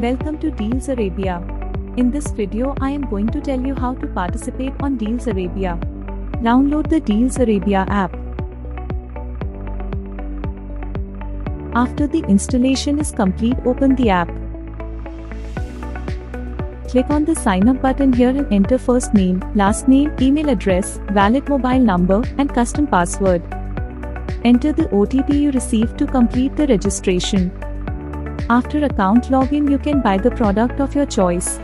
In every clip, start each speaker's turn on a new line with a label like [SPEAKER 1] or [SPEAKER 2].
[SPEAKER 1] Welcome to Dealz Arabia. In this video, I am going to tell you how to participate on Dealz Arabia. Download the Dealz Arabia app. After the installation is complete, open the app. Click on the sign up button here and enter first name, last name, email address, valid mobile number, and custom password. Enter the OTP you received to complete the registration. After account login, you can buy the product of your choice.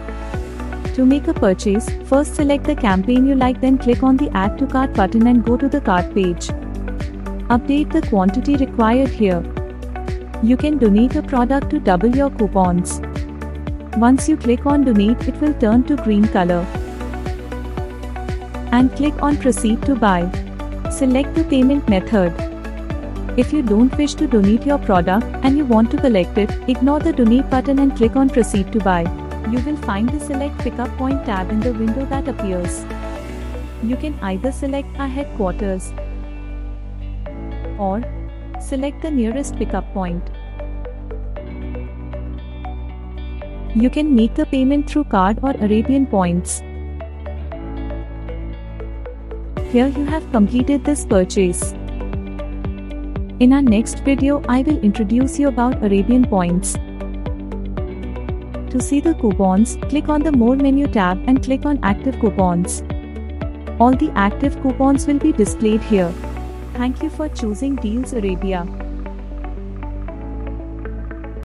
[SPEAKER 1] To make a purchase, first select the campaign you like, then click on the Add to Cart button and go to the cart page. Update the quantity required here. You can donate a product to double your coupons. Once you click on donate, it will turn to green color. And click on proceed to buy. Select the payment method. If you don't wish to donate your product and you want to collect it, ignore the donate button and click on proceed to buy. You will find the select pickup point tab in the window that appears. You can either select a headquarters or select the nearest pickup point. You can make the payment through card or Arabian points. Here you have completed this purchase. In our next video, I will introduce you about Arabian points. To see the coupons, click on the More menu tab and click on Active Coupons. All the active coupons will be displayed here. Thank you for choosing Dealz Arabia.